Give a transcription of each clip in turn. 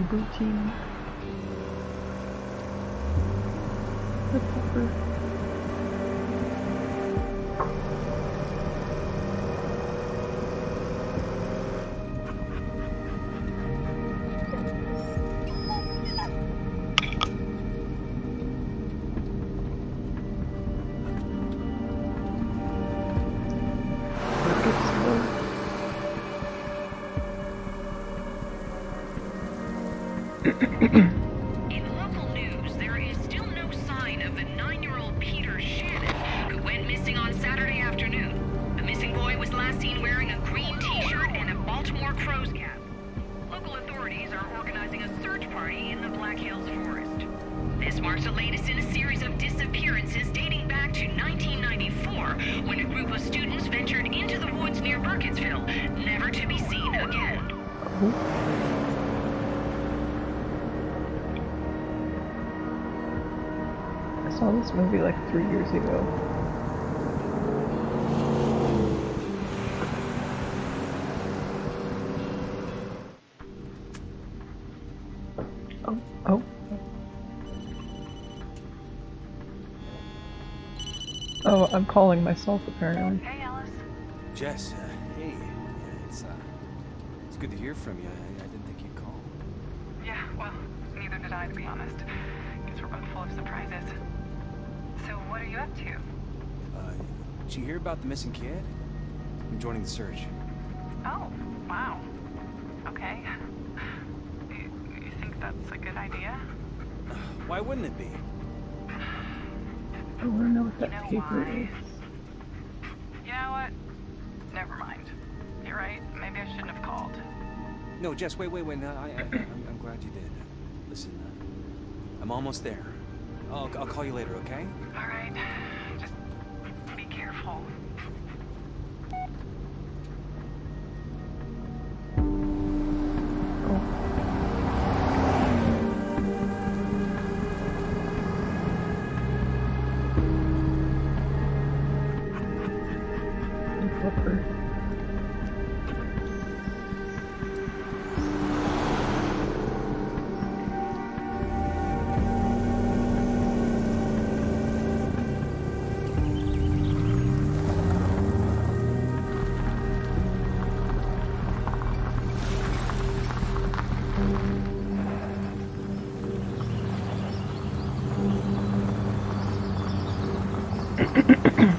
routine. The pepper. Oh, oh. Oh, I'm calling myself apparently. Hey, Ellis. Jess, uh, hey, yeah, it's uh, it's good to hear from you. I, I didn't think you'd call. Yeah, well, neither did I, to be honest. Guess we're both full of surprises. So, what are you up to? Uh, did you hear about the missing kid? I'm joining the search. Oh, wow. Okay. You, you think that's a good idea? Why wouldn't it be? I want to know what that know paper why? is. You know what? Never mind. You're right. Maybe I shouldn't have called. No, Jess, wait, wait, wait. No, I, I, I'm, I'm glad you did. Listen, uh, I'm almost there. I'll, I'll call you later, okay? All right. Just be careful.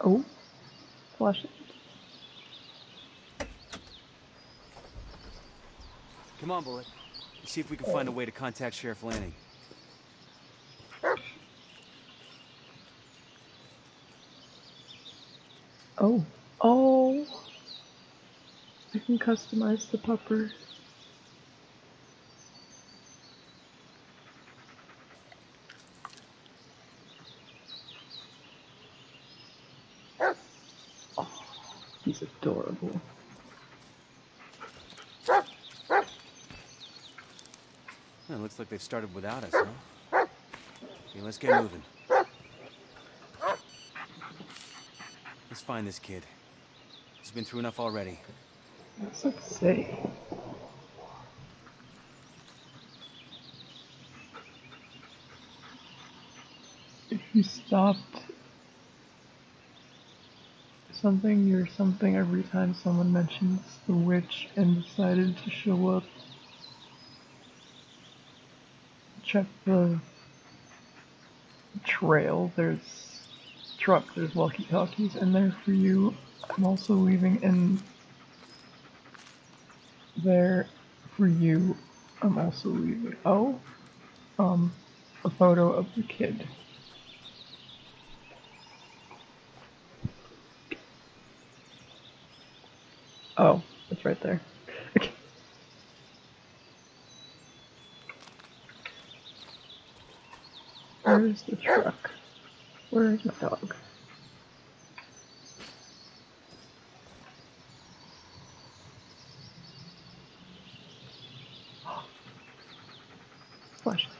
Oh, flush it. Come on, Bullet. Let's see if we can find a way to contact Sheriff Lanning. Oh, can customize the pupper. He's adorable. Well, it looks like they've started without us, huh? Okay, let's get moving. Let's find this kid. He's been through enough already. It say? If you stopped something, you're something every time someone mentions the witch and decided to show up. Check the trail. There's truck, there's walkie talkies in there for you. I'm also leaving in there for you. I'm also leaving. Oh, um, a photo of the kid. Oh, it's right there. Okay. Where's the truck? Where's my dog? Flashlight.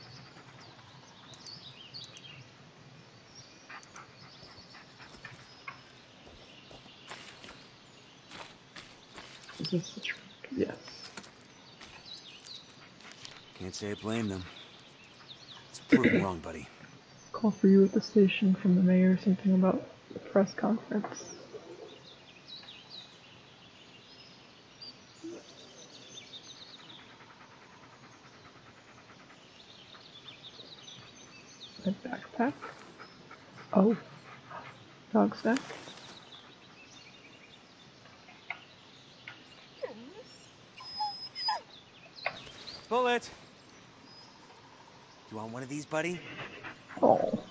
Is this the trick? Yes. Can't say I blame them. It's proven wrong, buddy. Call for you at the station from the mayor, something about the press conference. My backpack. Oh. Dog sack. Bullet! You want one of these, buddy? Oh.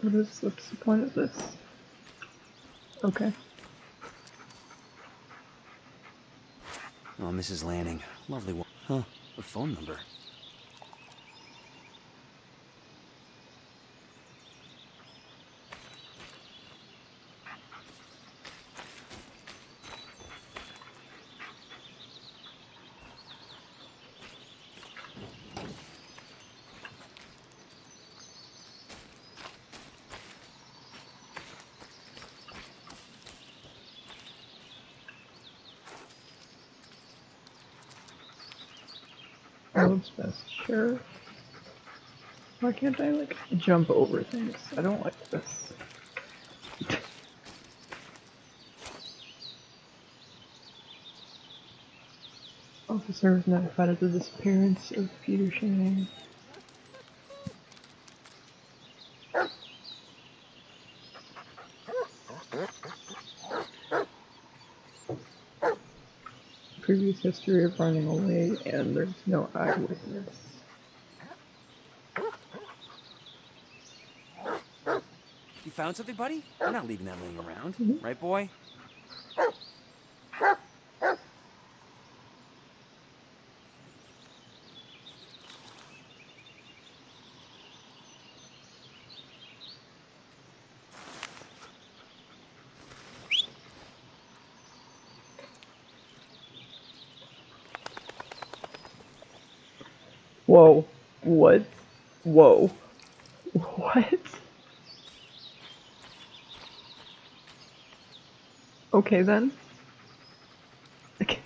What is what's the point of this? Okay. Oh, Mrs. Lanning. Lovely one. Huh. A phone number. Why can't I like jump over things? I don't like this. Officer was notified of the disappearance of Peter Shannon. Previous history of running away, and there's no eyewitness. You found something, buddy? We're not leaving that laying around. Mhm. Right, boy? Whoa. What? Whoa. What? Okay then. Okay.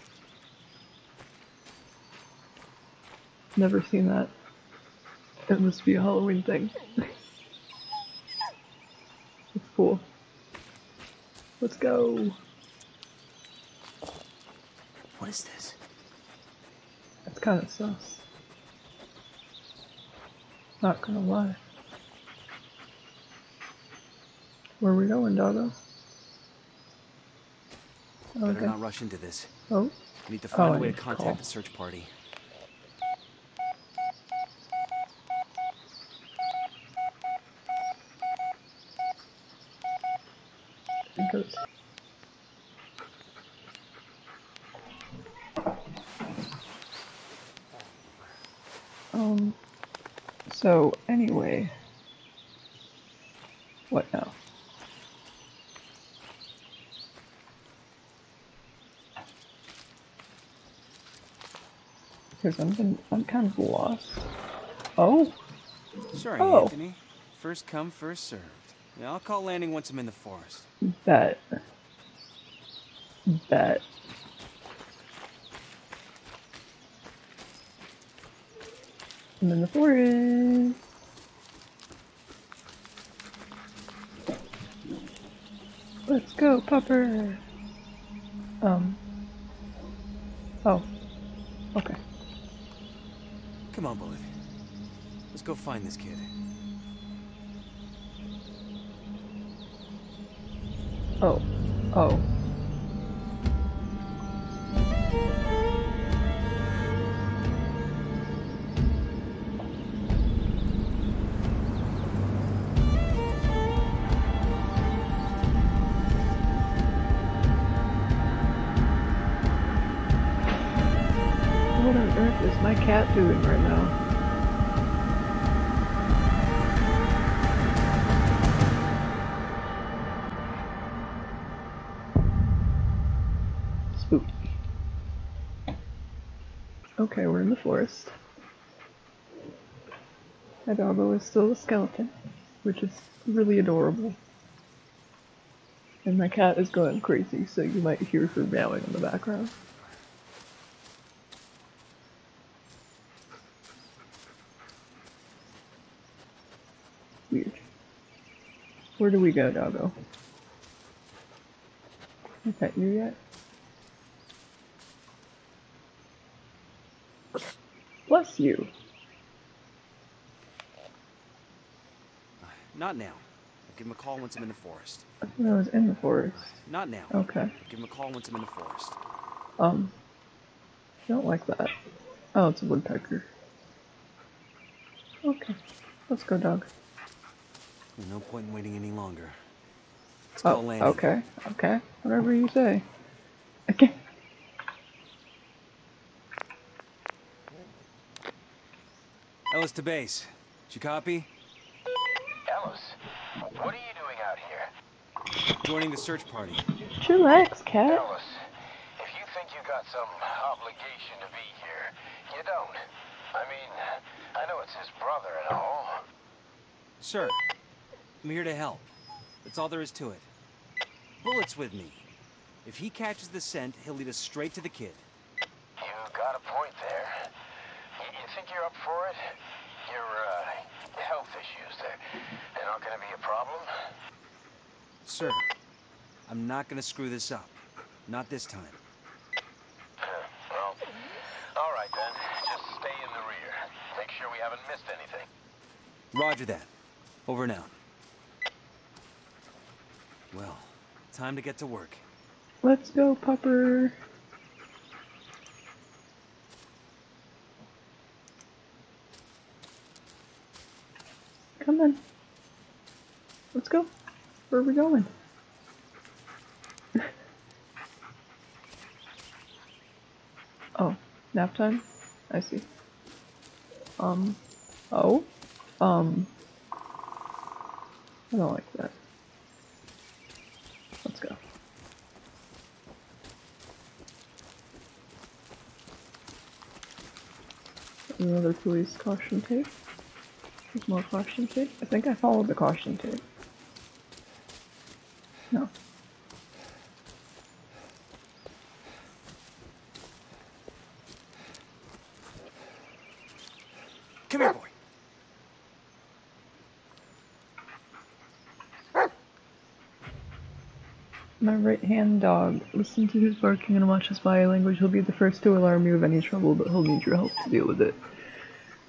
Never seen that. It must be a Halloween thing. It's cool. Let's go. What is this? That's kind of sus. Not gonna lie. Where are we going, doggo? Better not rush into this. Oh, We need to find Oh, a way to contact call. the search party. goes. Um. So anyway, what now? Because I'm been, I'm kind of lost. Oh, Sorry, Oh. Anthony. First come, first served. Yeah, I'll call Lanning once I'm in the forest. bet. Bet. I'm in the forest. Let's go, pupper. Um. Oh. Okay. Come on, Bullet. Let's go find this kid. Oh. Oh. cat doing right now? Spook. Okay, we're in the forest. My doggo is still a skeleton, which is really adorable. And my cat is going crazy, so you might hear her meowing in the background. Where do we go, doggo? Is that you yet? Bless you. Not now. I'll give him a call once I'm in the forest. I thought I was in the forest. Not now. Okay. I'll give him a call once I'm in the forest. Um, I don't like that. Oh, it's a woodpecker. Okay, let's go, dog. No point in waiting any longer. Let's Oh, call Lanning. okay, okay, whatever you say. Okay. Ellis to base. Did you copy? Ellis, what are you doing out here? Joining the search party. Chillax, cat. Ellis, if you think you got some obligation to be here, you don't. I mean, I know it's his brother and all. Sir, I'm here to help. That's all there is to it. Bullet's with me. If he catches the scent, he'll lead us straight to the kid. You got a point there. You, think you're up for it? Your, uh, health issues, they're, they're not gonna be a problem? Sir, I'm not gonna screw this up. Not this time. Well, all right then. Just stay in the rear. Make sure we haven't missed anything. Roger that. Over and out. Well, time to get to work. Let's go, pupper. Come on. Let's go. Where are we going? oh, nap time? I see. Um, oh? Um, I don't like that. Let's go. Another police caution tape. There's more caution tape. I think I followed the caution tape. No. Come here, boy. My right hand dog. Listen to his barking and watch his body language. He'll be the first to alarm you of any trouble, but he'll need your help to deal with it.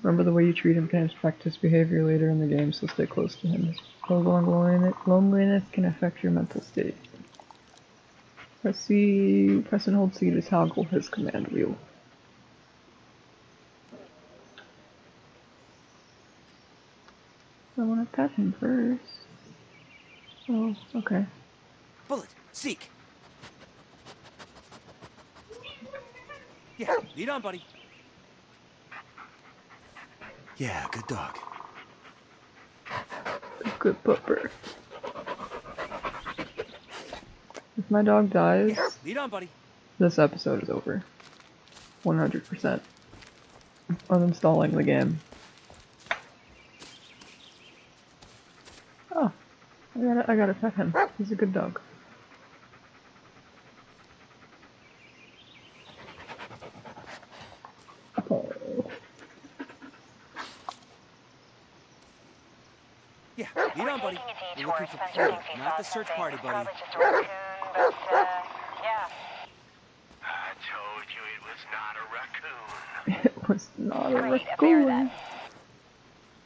Remember the way you treat him can affect his behavior later in the game, so stay close to him. His loneliness can affect your mental state. Press C, press and hold C to toggle his command wheel. I want to pet him first. Oh, okay. Bullet, seek. Yeah, lead on, buddy. Yeah, good dog. Good pupper. If my dog dies, Lead on, buddy. this episode is over. 100%. Uninstalling the game. Oh, I gotta, I gotta pet him. He's a good dog. Oh, Yeah, lead on, buddy. We're looking for Peter, not the search party, buddy. I told you it was not a raccoon. it was not a raccoon.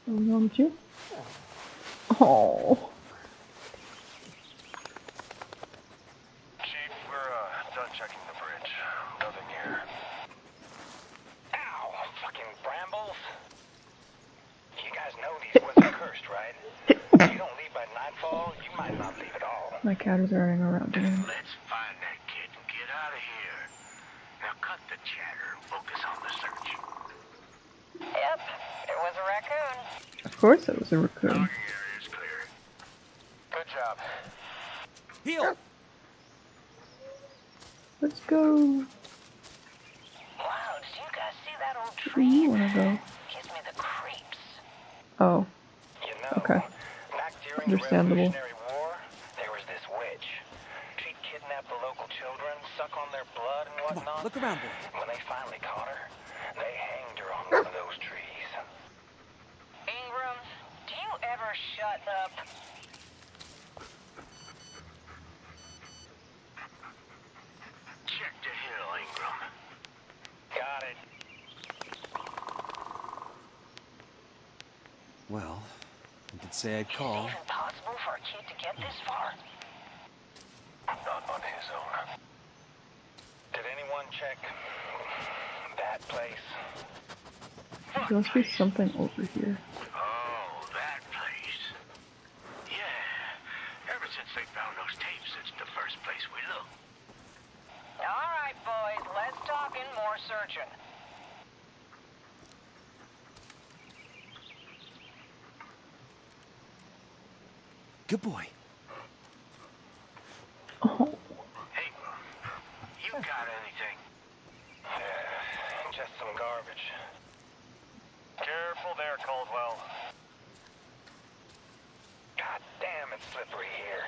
Oh, don't you? Oh. Chief, we're uh, done checking the bridge. Nothing here. Ow! Fucking brambles! You guys know these woods are cursed, right? You don't leave by nightfall, you might not leave at all. My cat is running around again. Let's find that kid and get out of here. Now cut the chatter and focus on the search. Yep, it was a raccoon. Of course it was a raccoon. Logging area's clear. Good job. Heal! Let's go. Wow, did you guys see that old Where do tree? you wanna go? Gives me the creeps. Oh, You know, Okay. back during Understandable. the Revolutionary War, there was this witch. She'd kidnap the local children, suck on their blood and Come whatnot. on, look around, boys. When they finally caught her, they hanged her on one of those trees. Ingram, do you ever shut up? Check the hill, Ingram. Got it. Well, I did say I'd call. Even possible for a kid to get this far? Not on his own. Did anyone check that place? there must be something over here. Oh, that place. Yeah. Ever since they found those tapes, it's the first place we looked. All right, boys, less talking, more searching. Good boy. Oh, Hey, you got anything? Yeah, just some garbage. Careful there, Caldwell. God damn, it's slippery here.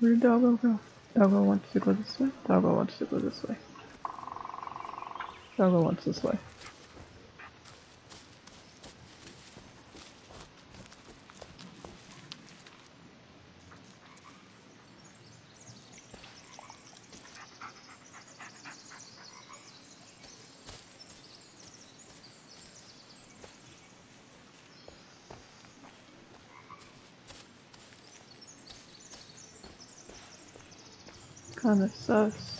where did Doggo go? Doggo wants to go this way. Doggo wants to go this way. Doggo wants this way. Kinda sus.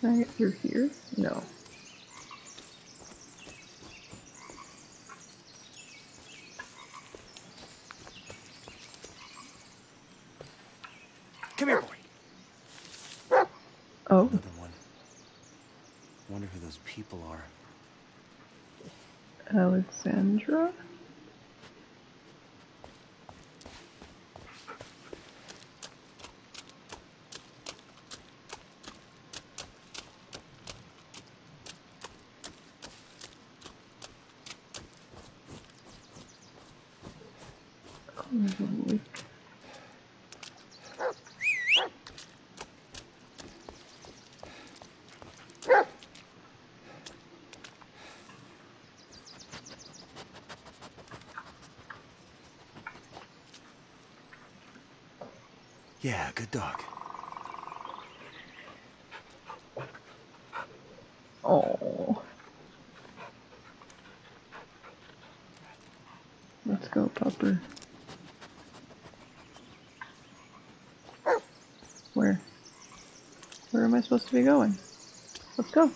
Can I get through here? No. Come here, boy. Oh, Another one. Wonder who those people are. Alexandra? Oh, there's a leak. Yeah, good dog. Oh. Let's go, Pupper. Where? Where am I supposed to be going? Let's go.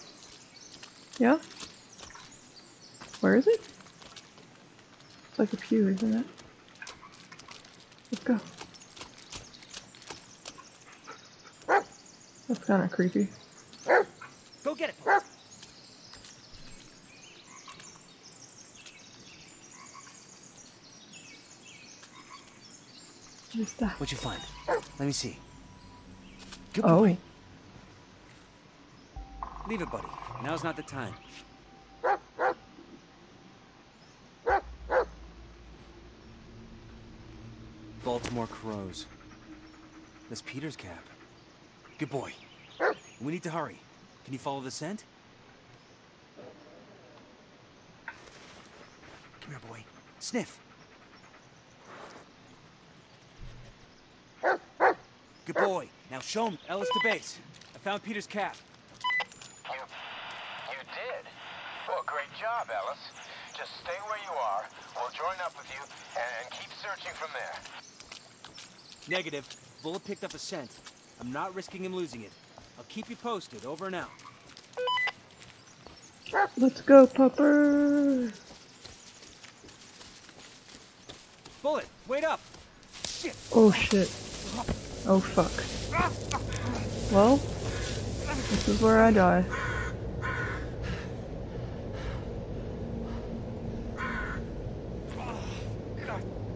Yeah? Where is it? It's like a pew, isn't it? Let's go. That's kind of creepy. Go get it. boys. What is that? What'd you find? Let me see. Good Oh. boy. Leave it, buddy. Now's not the time. Baltimore crows. That's Peter's cap. Good boy. We need to hurry. Can you follow the scent? Come here, boy. Sniff. Good boy. Now show him Ellis to base. I found Peter's cap. You, you did? Well, great job, Ellis. Just stay where you are. We'll join up with you and keep searching from there. Negative. Bullet picked up a scent. I'm not risking him losing it. I'll keep you posted. Over and out. Let's go, Pupper! Bullet, wait up! Shit! Oh shit. Oh fuck. Well, this is where I die.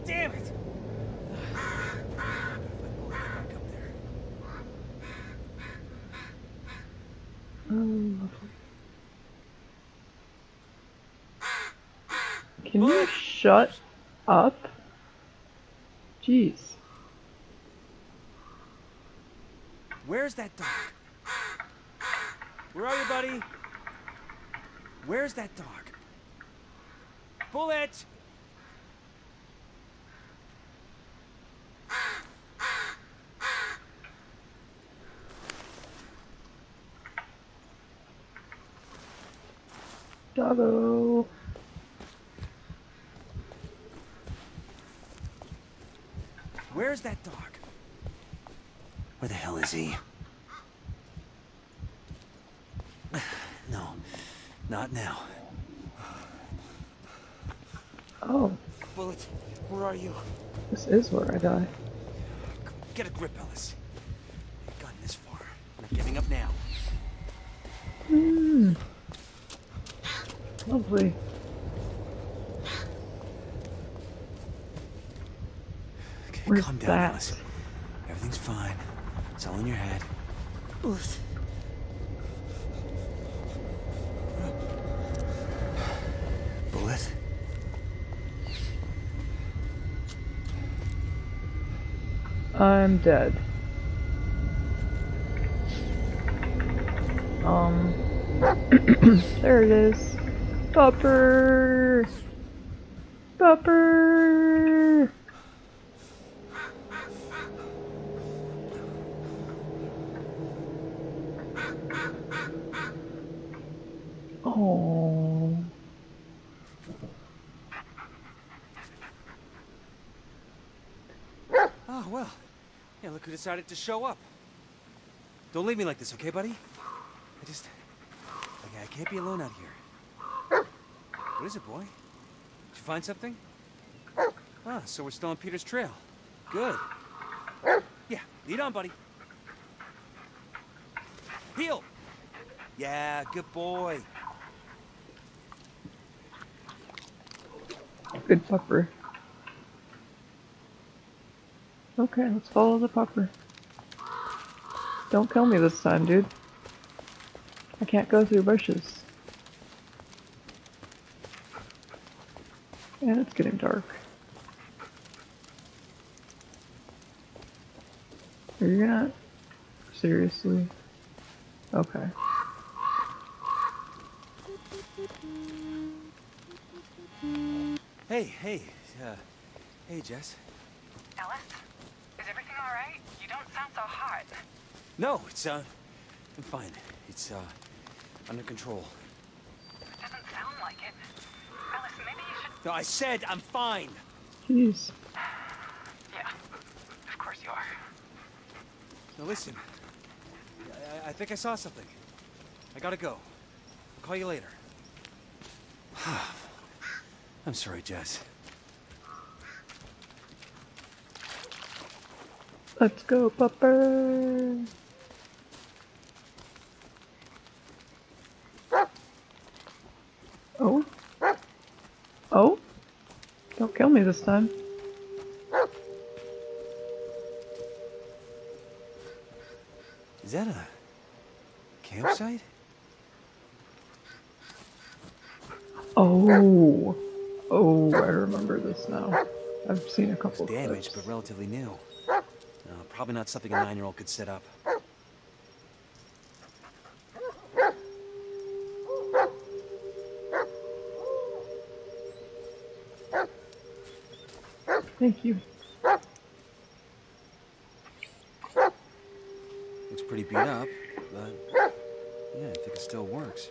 Damn it! Gotta find Bullet back up there. Oh, lovely. Can you shut up? Jeez. Where's that dog? Where are you, buddy? Where's that dog? Bullet! Doggo. Where's that dog? Where the hell is he? No, not now. Oh, Bullet, where are you? this is where I die. Get a grip, Ellis. You've gotten this far. I'm not giving up now. Hmm. Lovely. Okay, Where's calm down, that? Ellis. Everything's fine. It's all in your head. Bullet. Bullet? I'm dead. Um. there it is. Bupper! Bupper! Oh. Oh, well. Yeah, look who decided to show up. Don't leave me like this, okay, buddy? I just... Okay, I can't be alone out here. What is it, boy? Did you find something? Ah, so we're still on Peter's trail. Good. Yeah, lead on, buddy. Heel! Yeah, good boy. Good pupper. Okay, let's follow the pupper. Don't kill me this time, dude. I can't go through bushes. And it's getting dark. Are you gonna... Seriously? Okay. Hey, hey, uh, hey, Jess. Ellis, is everything all right? You don't sound so hot. No, it's, uh, I'm fine. It's, uh, under control. It doesn't sound like it. Ellis, maybe you should. No, I said I'm fine. Jeez. Yeah, of course you are. Now listen, I, I think I saw something. I gotta go. I'll call you later. I'm sorry, Jess. Let's go, pupper! Oh? Oh? Don't kill me this time. Is that a campsite? Oh. Oh, I remember this now. I've seen a couple It's damaged, clips. but relatively new. Probably not something a nine-year-old could set up. Thank you. Looks pretty beat up, but yeah, I think it still works.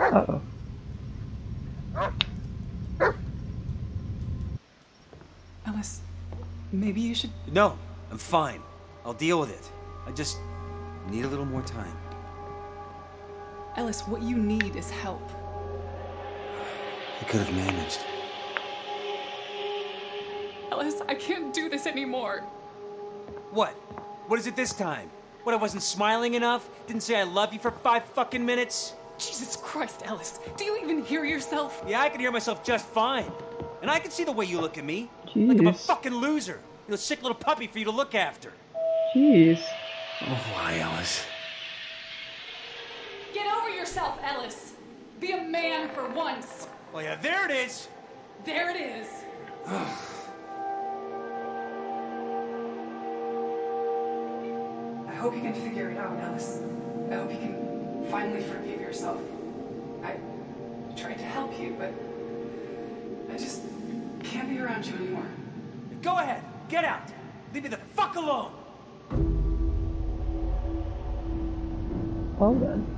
Uh-oh. Ellis, maybe you should. No, I'm fine. I'll deal with it. I just need a little more time. Ellis, what you need is help. I could have managed. Ellis, I can't do this anymore. What? What is it this time? What What, I wasn't smiling enough? Didn't say I love you for five fucking minutes? Jesus Christ, Ellis. Do you even hear yourself? Yeah, I can hear myself just fine. And I can see the way you look at me. Like I'm a fucking loser. You know, sick little puppy for you to look after. Jeez. Oh, why, Ellis? Get over yourself, Ellis. Be a man for once. Oh, yeah, there it is. There it is. I hope you can figure it out, Ellis. I hope you can finally forgive yourself. I tried to help you, but I just can't be around you anymore. Go ahead. Get out. Leave me the fuck alone. Well then.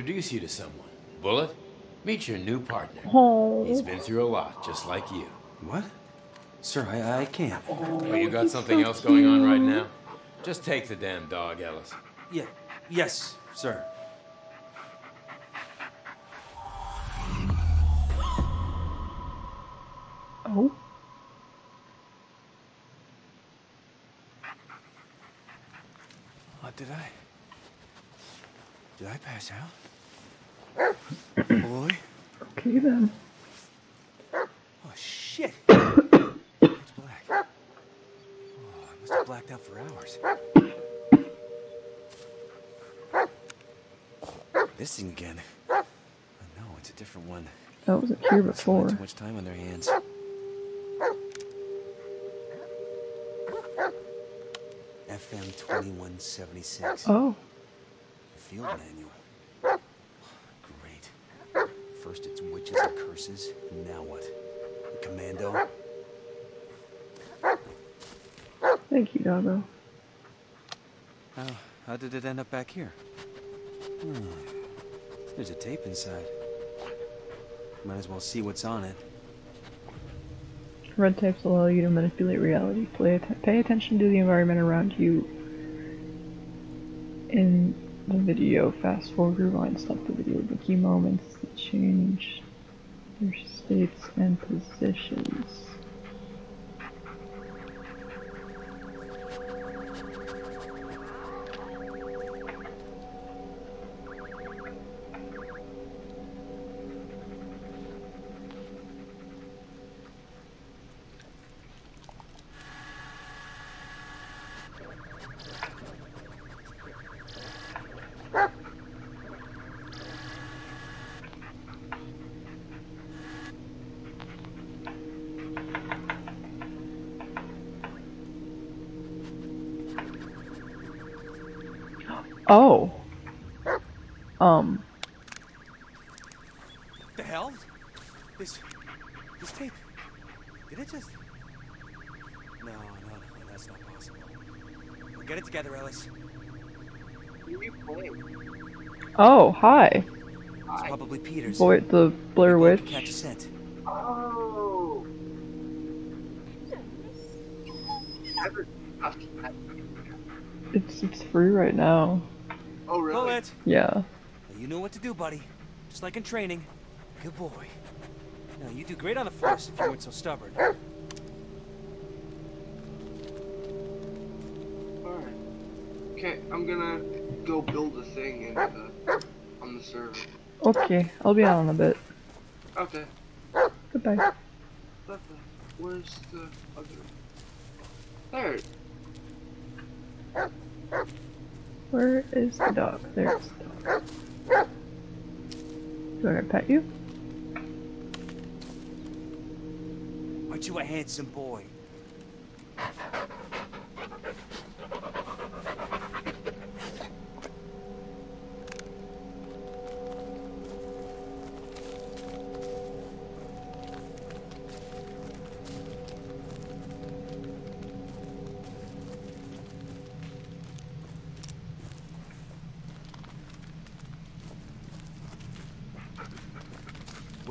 Introduce you to someone. Bullet, meet your new partner. Oh. He's been through a lot, just like you. What? Sir, I, I can't. But you got something else going on right now? Just take the damn dog, Ellis. Yeah. Yes, sir. Oh. What did I? Did I pass out? Boy. Okay then. Oh shit. It's black. Oh, I must have blacked out for hours. This thing again. Oh no, it's a different one. That wasn't here before. Too much time on their hands. FM twenty one seventy six. Oh. Field manual. Great. First it's witches and curses, and now what? A commando? Thank you, Doggo. How, how did it end up back here? Hmm. There's a tape inside. Might as well see what's on it. Red tapes allow you to manipulate reality. Play pay attention to the environment around you. In the video, fast forward, rewind, stop the video. The key moments that change their states and positions. Oh. Um. The hell? This. this tape. Did it just. No, no, no, that's not possible. Well, get it together, Ellis. Oh, hi. It's probably Peter's. Boy, the Blair Witch. Catch a scent. Oh. It's it's free right now. Oh, really? Bullet! Yeah. You know what to do, buddy. Just like in training. Good boy. Now, you'd do great on the force if you weren't so stubborn. Alright. Okay, I'm gonna go build a thing in the, on the server. Okay, I'll be out in a bit. Okay. Goodbye. But, Where's the other? There. Where is the dog? There's the dog. Do I pet you? Aren't you a handsome boy?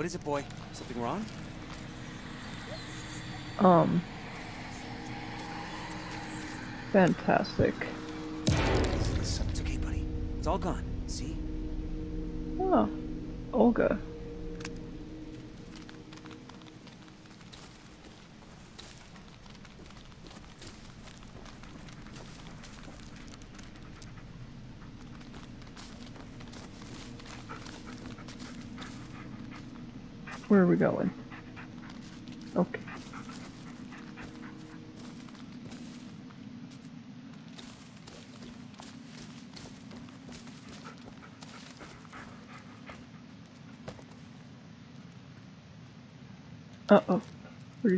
Is it, boy? Something wrong? Um. Fantastic. It's, okay, buddy. It's all gone. See? Oh, Olga.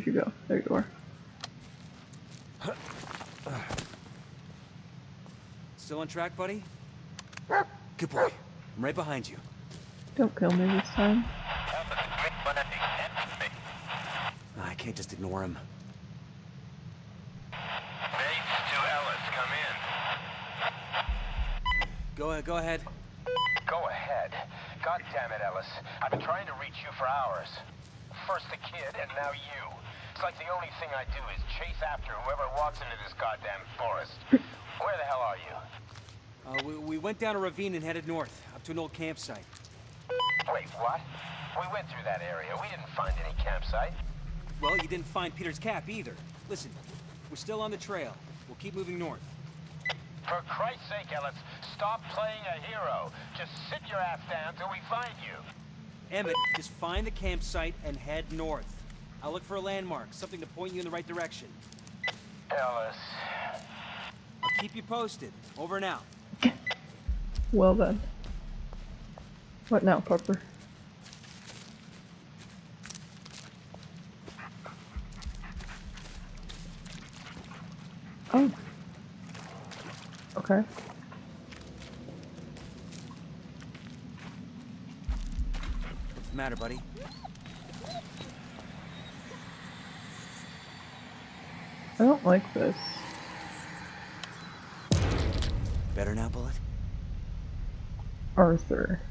Where did you go? There you are. Still on track, buddy? Good boy. I'm right behind you. Don't kill me this time. I can't just ignore him. Mates to Ellis, come in. Go ahead, go ahead. Go ahead. God damn it, Ellis. I've been trying to reach you for hours. First the kid, and now you. It's like the only thing I do is chase after whoever walks into this goddamn forest. Where the hell are you? Uh, we, we went down a ravine and headed north, up to an old campsite. Wait, what? We went through that area. We didn't find any campsite. Well, you didn't find Peter's cap either. Listen, we're still on the trail. We'll keep moving north. For Christ's sake, Ellis, stop playing a hero. Just sit your ass down till we find you. Emmett, just find the campsite and head north. I'll look for a landmark, something to point you in the right direction. Ellis. I'll keep you posted. Over and out. Well then. What now, Pupper? Oh. Okay. What's the matter, buddy? I don't like this. Better now, Bullet? Arthur.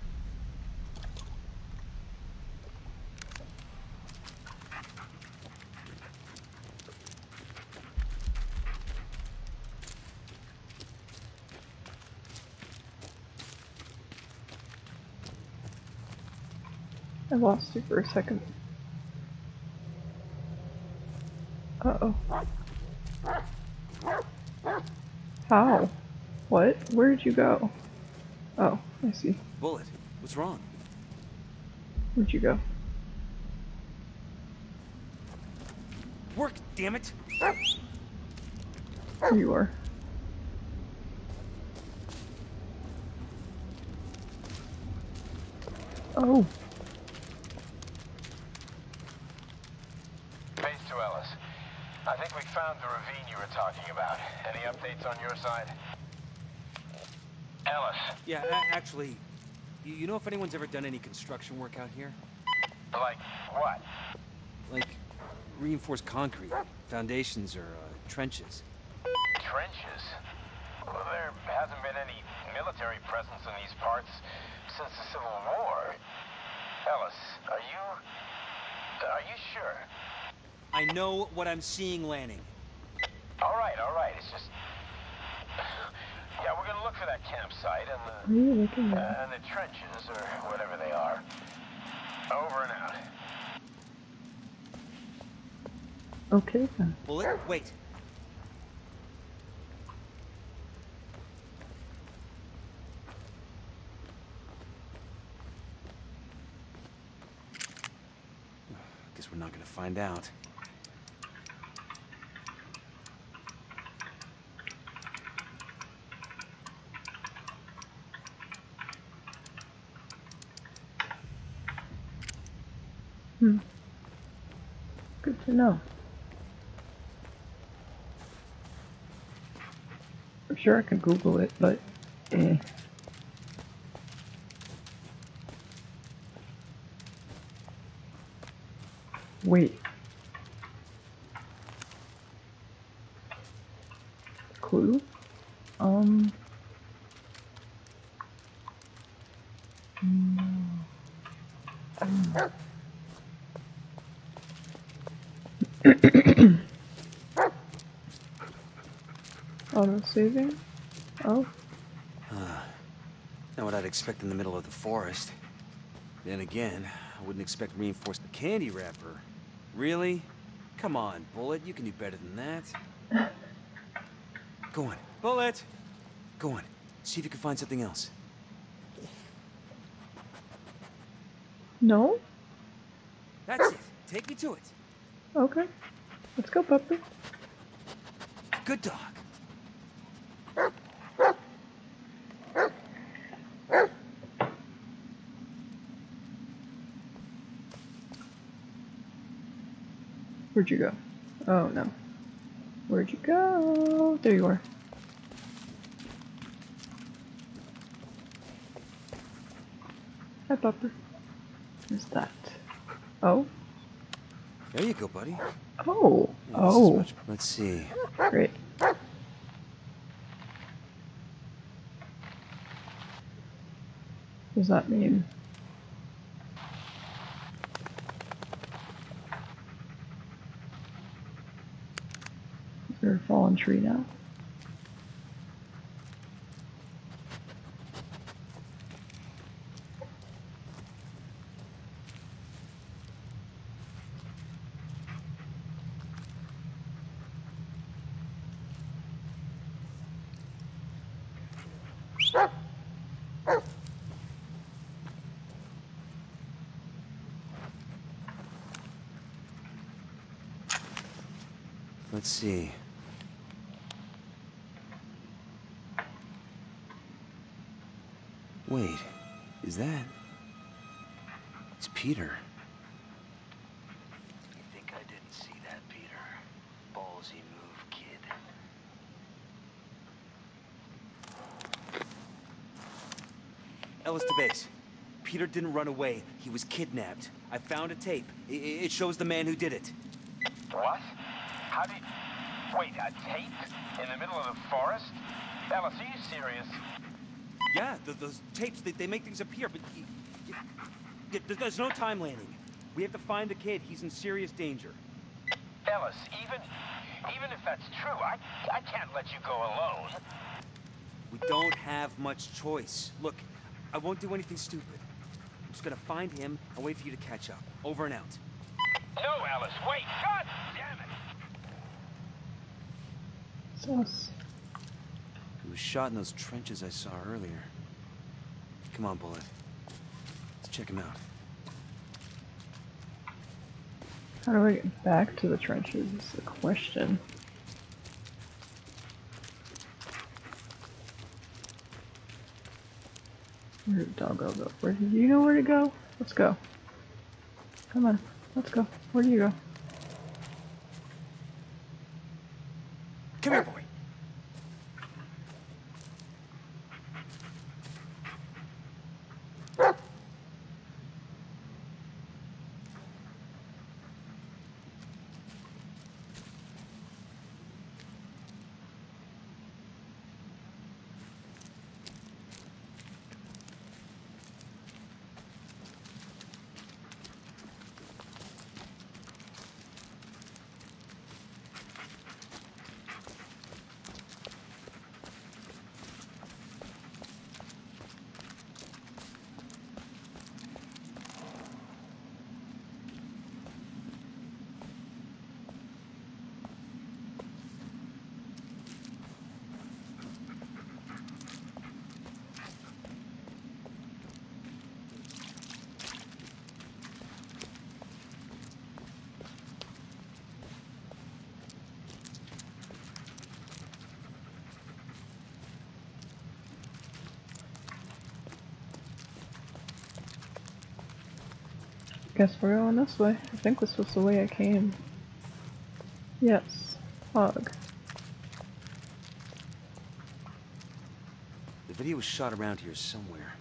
I lost you for a second. Uh-oh. How? What? Where did you go? Oh, I see. Bullet, what's wrong? Where'd you go? Work, damn it! There you are. Oh, Base to Ellis. I think we found the ravine you were talking about. Any updates on your side? Ellis. Yeah, you, you know if anyone's ever done any construction work out here? Like what? Like reinforced concrete, foundations, or uh, trenches? Trenches? Well, there hasn't been any military presence in these parts since the Civil War. Ellis, are you... Are you sure? I know what I'm seeing, Lanning. All right, all right. It's just... Yeah, we're gonna look for that campsite and what the... are you looking Uh, at? and the trenches, or whatever they are. Over and out. Okay then. Bullet, wait. Guess we're not gonna find out. Hmm. Good to know. I'm sure I could Google it, but eh. Wait. Clue? Um. mm, mm. Saving? Oh, Not what I'd expect in the middle of the forest. Then again, I wouldn't expect reinforced candy wrapper. Really? Come on, Bullet, you can do better than that. Go on, Bullet! Go on, see if you can find something else. no? That's it, take me to it. Okay. Let's go, puppy. Good dog. Where'd you go? Oh, no. Where'd you go? There you are. Hi, Pupper. What's that? Oh? There you go, buddy. Oh! Yeah, Oh! much- Let's see. Great. What does that mean? Is now? Let's see. Peter. You think I didn't see that, Peter? Ballsy move, kid. Ellis to base. Peter didn't run away. He was kidnapped. I found a tape. I- It shows the man who did it. What? How did... Wait, a tape? In the middle of the forest? Ellis, are you serious? Yeah, th those tapes, they, they make things appear, but... y- there- there's no time Lanning. We have to find the kid. He's in serious danger. Ellis, even... Even if that's true, I, I can't let you go alone. We don't have much choice. Look, I won't do anything stupid. I'm just gonna find him and wait for you to catch up. Over and out. No, Ellis, wait! God damn it! Sus. He was shot in those trenches I saw earlier. Come on, Bullet. Check him out. How do I get back to the trenches? Is the question. Where did Doggo go? Where did you know where to go? Let's go. Come on, let's go. Where do you go? Come here, boy. Guess we're going this way. I think this was the way I came. Yes. Hog. The video was shot around here somewhere.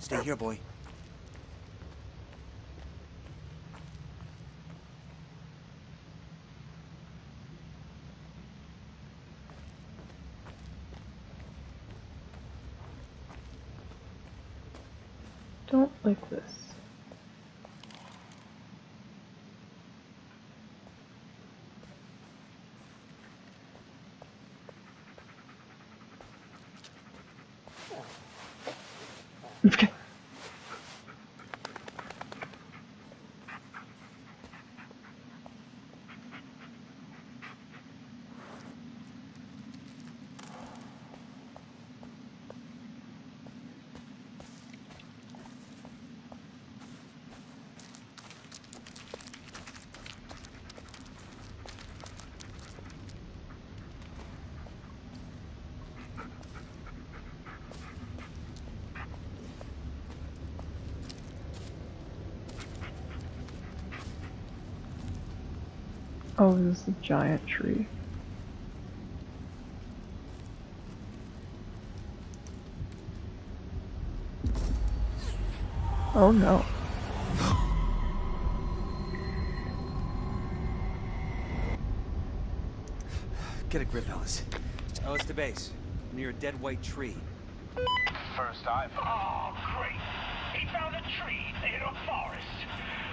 Stay here, boy. Like this. Oh, this is a giant tree. Oh no. Get a grip, Ellis. Ellis to base. Near a dead white tree. First I've... Oh, great. He found a tree in a forest.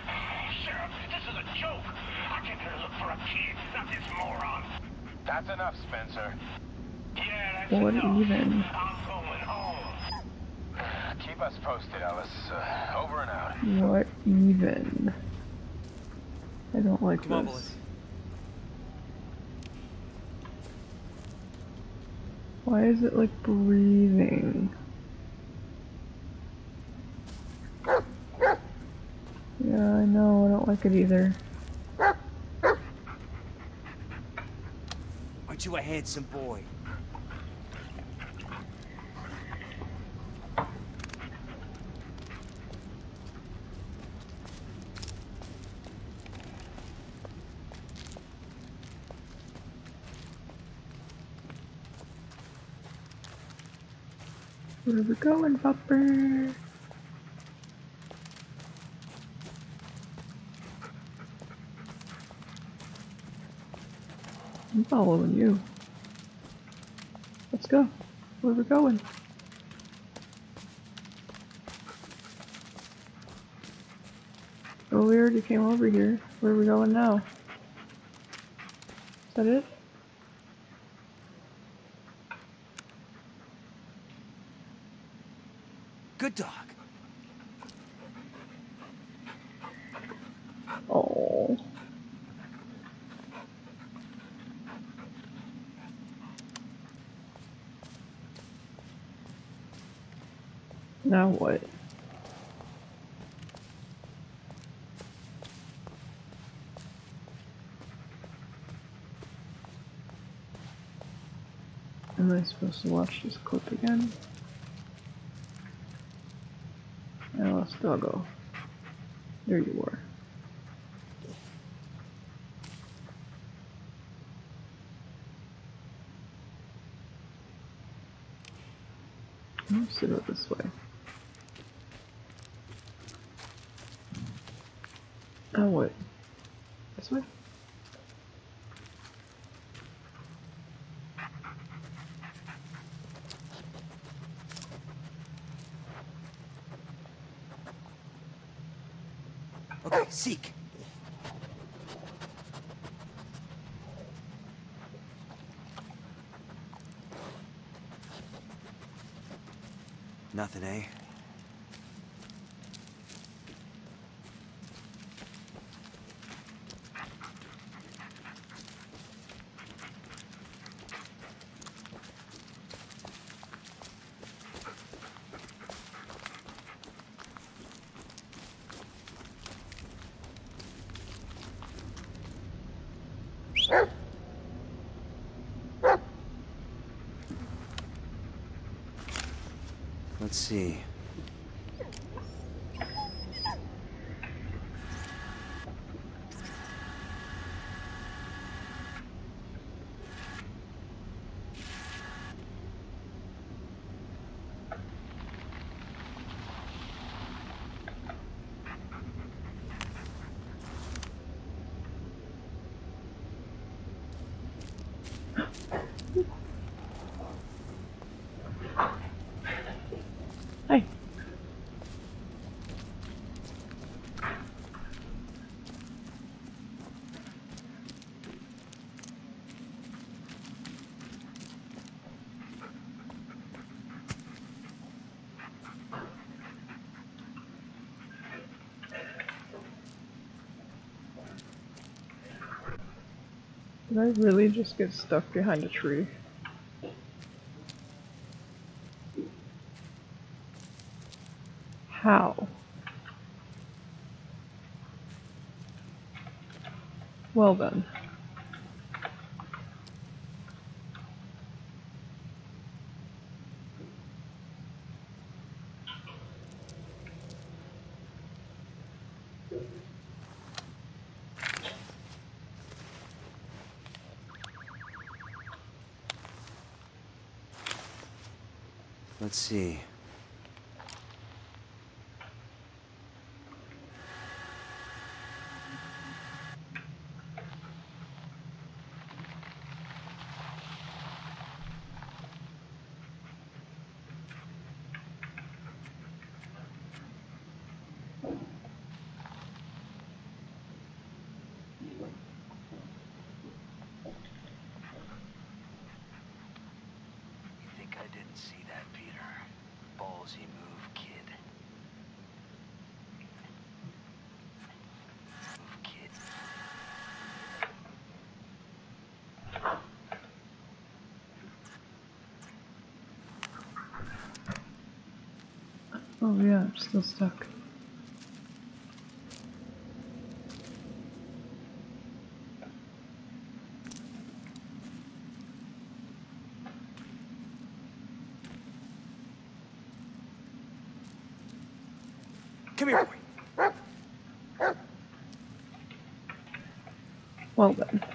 Oh, Sheriff, this is a joke. I to look for a kid, not this moron. That's enough, Spencer. Yeah, that's What enough. even? I'm going home. Keep us posted, Ellis. Uh, over and out. What even? I don't like Come this. Bullet. Why is it like breathing? Yeah, I know, I don't like it either. You a handsome boy? Where are we going, Pupper? Following you. Let's go. Where are we going? Oh, we already came over here. Where are we going now? Is that it? Good dog. Oh. Now what? Am I supposed to watch this clip again? Oh, Alice Doggo. There you are. Sit it this way. Oh, wait. This way? Okay, seek. Nothing, eh? Let's see. Hi. Did I really just get stuck behind a tree? How? Well then. Let's see. You think I didn't see that, Peter? Ballsy move, kid. Move, kid. Oh yeah, I'm still stuck. Come here. Well then.